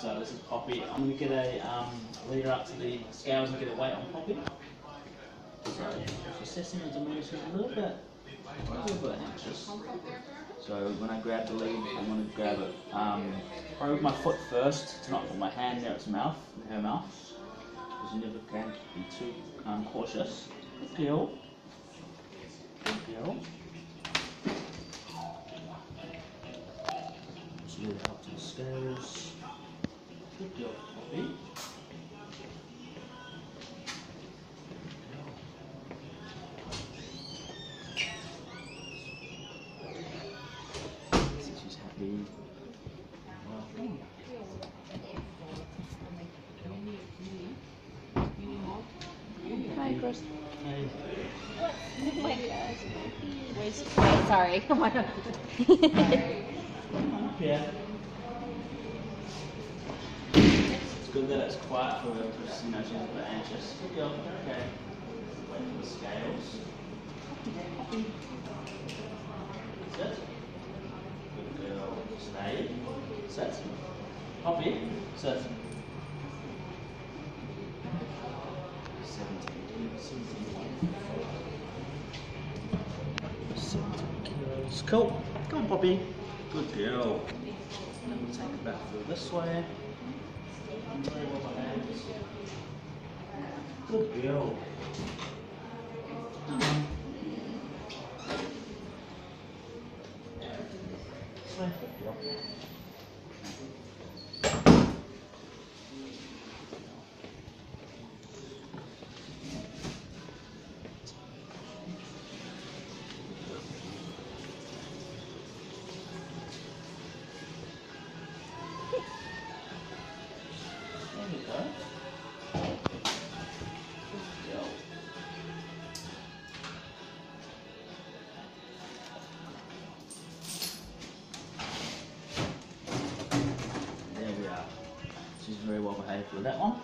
So this is Poppy. I'm going to get a um, lead her up to the scales and get a weight on Poppy. So she's assessing and diminishing a little bit, a little bit anxious. So when I grab the lead, I'm going to grab it, um, probably with my foot first to not put my hand near its mouth, her mouth, because you never can be too um, cautious. Good girl. Just lead up to the scales. Good girl, Poppy. See she's happy. Well done. Hi, Chris. Hey. Oh my gosh. Where's, wait, sorry. Oh my god. Yeah. It's good that it's quiet for her because you know she's a bit anxious. Good girl. Okay. Wait for the scales. Sit. Good girl. Stay. Sit. Hop in. Sit. 17. 17. 17 kilos. Cool. Come on, Poppy. Good girl. Then we'll take it back through this way. Very well behaved. Good girl. There we are. She's very well behaved with that one.